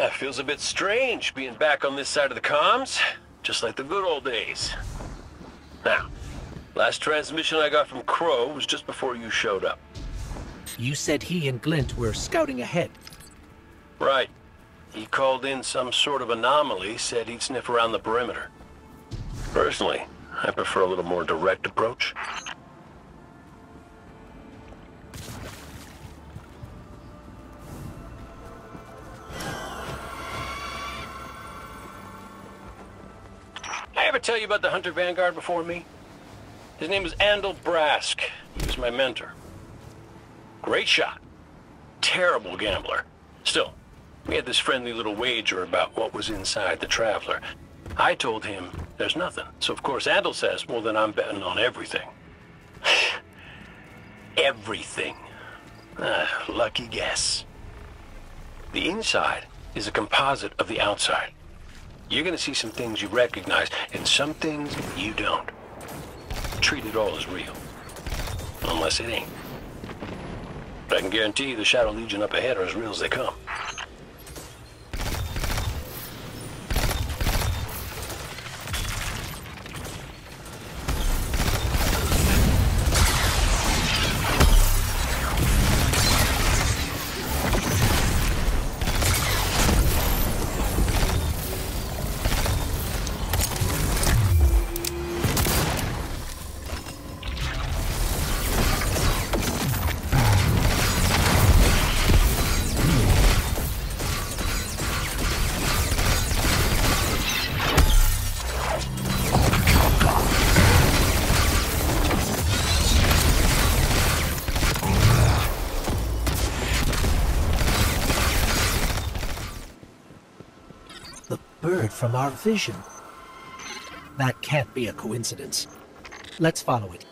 Yeah, feels a bit strange being back on this side of the comms. Just like the good old days. Now, last transmission I got from Crow was just before you showed up. You said he and Glint were scouting ahead. Right. He called in some sort of anomaly, said he'd sniff around the perimeter. Personally, I prefer a little more direct approach. Tell you about the Hunter Vanguard before me? His name was Andal Brask. He was my mentor. Great shot. Terrible gambler. Still, we had this friendly little wager about what was inside the Traveler. I told him there's nothing. So of course Andal says, well then I'm betting on everything. everything. Ah, lucky guess. The inside is a composite of the outside. You're gonna see some things you recognize, and some things you don't. Treat it all as real. Unless it ain't. But I can guarantee you the Shadow Legion up ahead are as real as they come. From our vision. That can't be a coincidence. Let's follow it.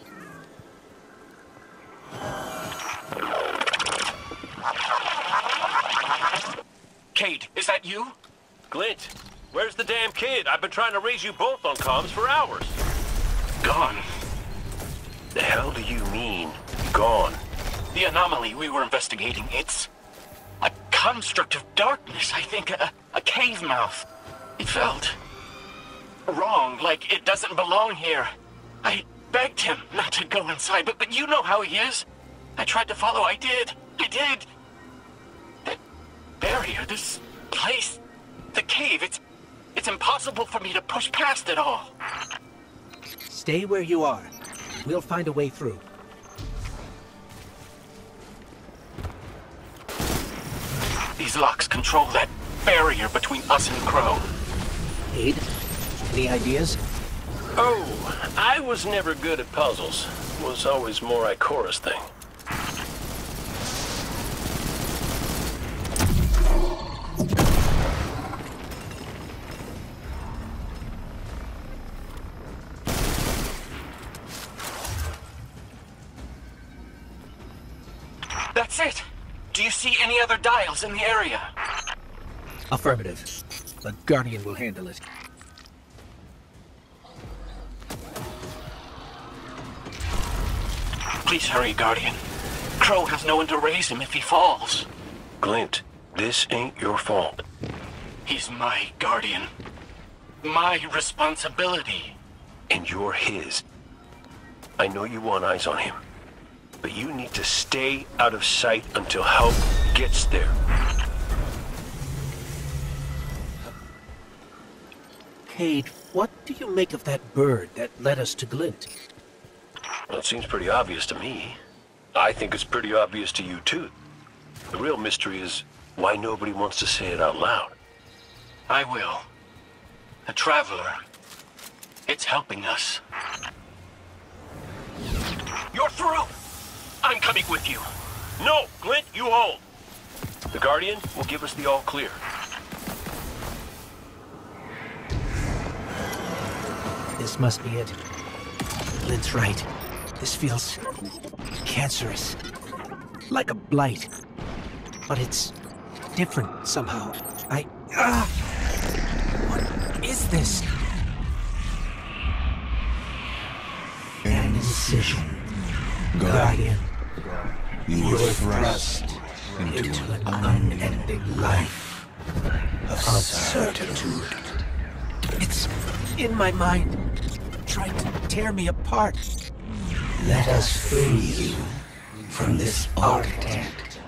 Cayde, is that you? Glint, where's the damn kid? I've been trying to raise you both on comms for hours. Gone. The hell do you mean, gone? The anomaly we were investigating, it's a construct of darkness, I think, a, a cave mouth. It felt wrong, like it doesn't belong here. I begged him not to go inside, but, but you know how he is. I tried to follow, I did, I did. That barrier, this place, the cave, it's, it's impossible for me to push past it all. Stay where you are. We'll find a way through. These locks control that barrier between us and Crow. Aid? Any ideas? Oh, I was never good at puzzles. Was always more Ikora's thing. That's it. Do you see any other dials in the area? Affirmative. The Guardian will handle it. Please hurry, Guardian. Crow has no one to raise him if he falls. Glint, this ain't your fault. He's my Guardian. My responsibility. And you're his. I know you want eyes on him. But you need to stay out of sight until help gets there. Cayde, what do you make of that bird that led us to Glint? Well, it seems pretty obvious to me. I think it's pretty obvious to you, too. The real mystery is why nobody wants to say it out loud. I will. A traveler. It's helping us. You're through! I'm coming with you. No, Glint, you hold. The Guardian will give us the all clear. This must be it. Glint's right. This feels cancerous. Like a blight. But it's different somehow. I. Ah! What is this? An incision. Guardian. You were thrust into into an an unending life. of certitude. It's in my mind, trying to tear me apart. Let us free you from this architect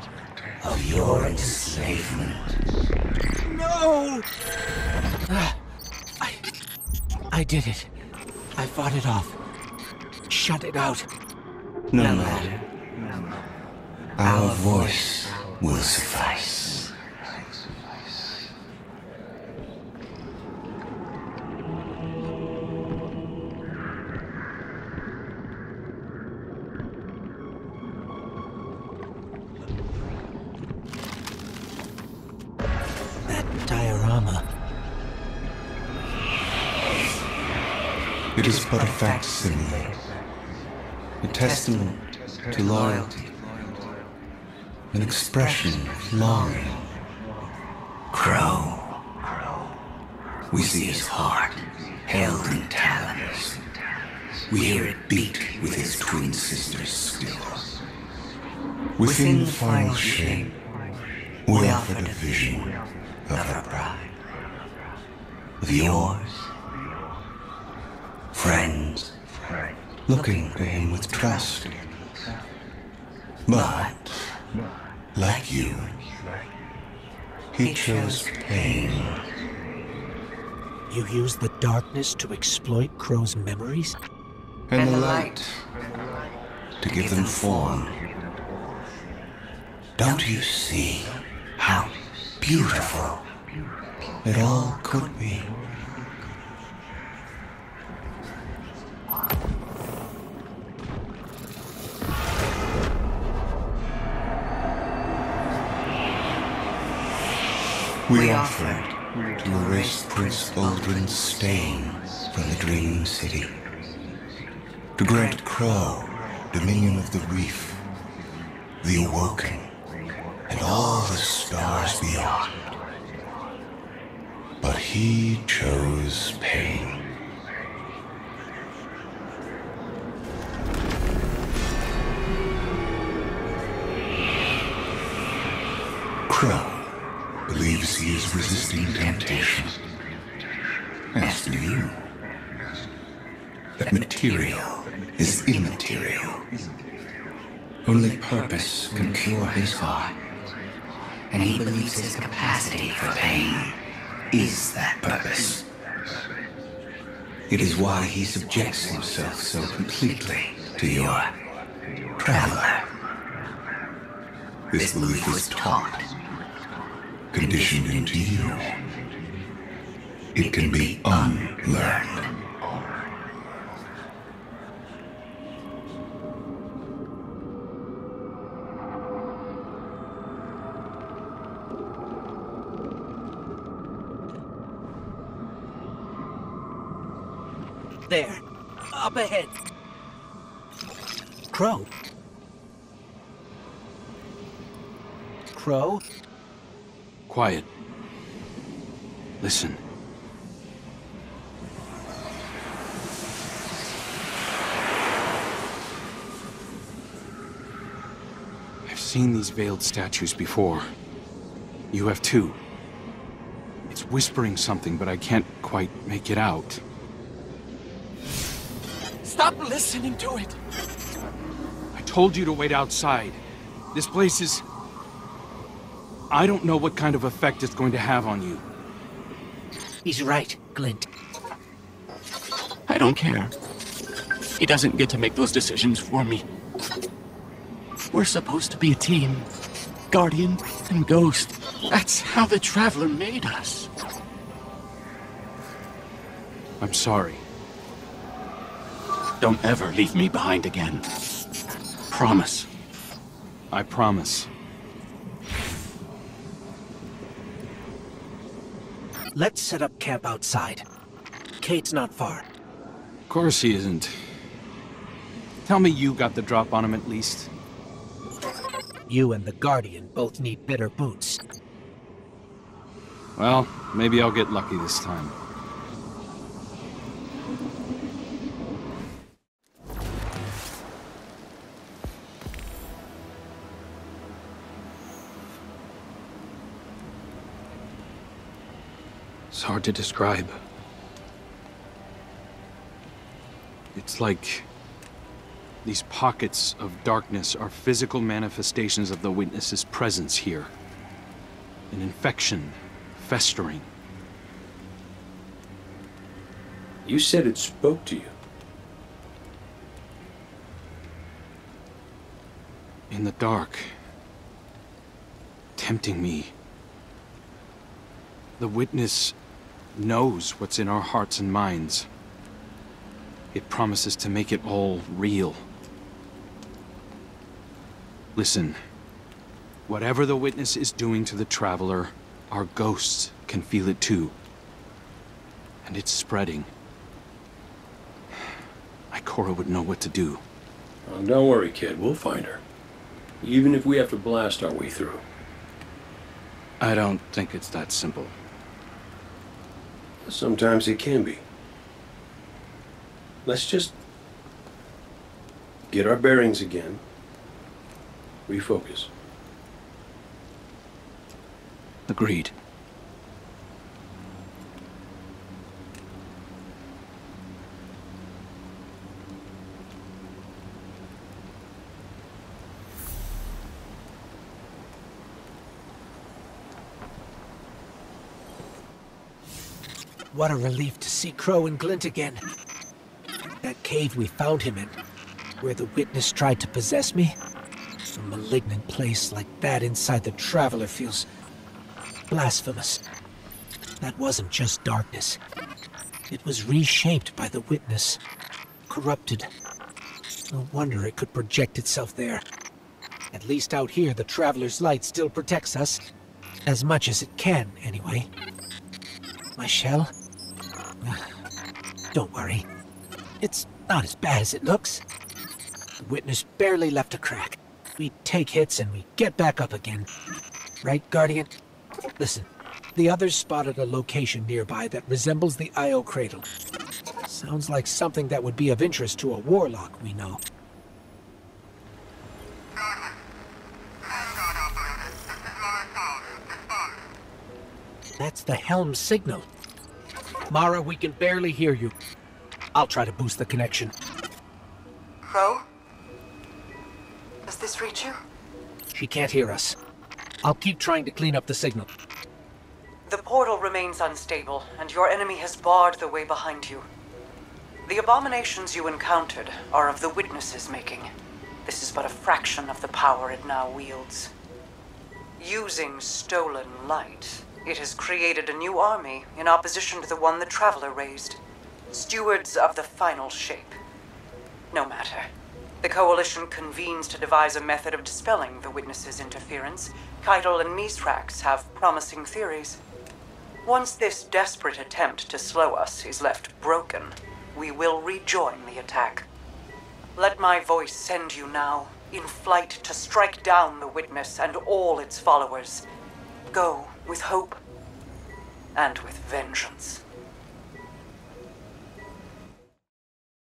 of your enslavement. No! Ah, I. I did it. I fought it off. Shut it out. No matter. Our voice will suffice. It is but a facsimile, a testament to loyalty, an expression of longing. Crow. We see his heart held in talons. We hear it beat with his twin sisters still. Within the final shape, we offered a vision of her bride. Of yours. Friends. Looking to him with trust. But, like you, he chose pain. You used the darkness to exploit Crow's memories? and the light to give them form. Don't you see how beautiful it all could be? We offered to erase Prince Uldren's stain from the Dream City to grant Crow dominion of the reef, the awoken, and all the stars beyond. But he chose pain. Is resisting temptation. As do you that material is immaterial. Only purpose can cure his heart. And he believes his capacity for pain is that purpose. It is why he subjects himself so completely to your traveler. This belief was taught, conditioned into you. It can be unlearned. There. Up ahead. Crow. Crow? Quiet. Listen. I've seen these veiled statues before. You have too. It's whispering something, but I can't quite make it out. Stop listening to it! I told you to wait outside. This place is... I don't know what kind of effect it's going to have on you. He's right, Glint. I don't care. He doesn't get to make those decisions for me. We're supposed to be a team. Guardian and Ghost. That's how the Traveler made us. I'm sorry. Don't ever leave me behind again. Promise. I promise. Let's set up camp outside. Cayde's not far. Of course he isn't. Tell me you got the drop on him at least. You and the Guardian both need better boots. Well, maybe I'll get lucky this time. Hard to describe. It's like these pockets of darkness are physical manifestations of the witness's presence here. An infection, festering. You said it spoke to you. In the dark. Tempting me. The witness knows what's in our hearts and minds. It promises to make it all real. Listen. Whatever the witness is doing to the Traveler, our ghosts can feel it too. And it's spreading. Ikora would know what to do. Oh, don't worry, kid. We'll find her. Even if we have to blast our way through. I don't think it's that simple. Sometimes it can be. Let's just get our bearings again. Refocus. Agreed. What a relief to see Crow and Glint again. That cave we found him in, where the witness tried to possess me. A malignant place like that inside the Traveler feels blasphemous. That wasn't just darkness. It was reshaped by the witness. Corrupted. No wonder it could project itself there. At least out here, the Traveler's light still protects us. As much as it can, anyway. My shell? Don't worry. It's not as bad as it looks. The witness barely left a crack. We take hits and we get back up again. Right, Guardian? Listen, the others spotted a location nearby that resembles the Io cradle. Sounds like something that would be of interest to a warlock we know. That's the helm signal. Mara, we can barely hear you. I'll try to boost the connection. Crow? Does this reach you? She can't hear us. I'll keep trying to clean up the signal. The portal remains unstable, and your enemy has barred the way behind you. The abominations you encountered are of the Witness's making. This is but a fraction of the power it now wields. Using stolen light, it has created a new army in opposition to the one the Traveler raised. Stewards of the final shape. No matter. The Coalition convenes to devise a method of dispelling the Witness's interference. Caiatl and Mithrax have promising theories. Once this desperate attempt to slow us is left broken, we will rejoin the attack. Let my voice send you now, in flight to strike down the Witness and all its followers. Go with hope and with vengeance.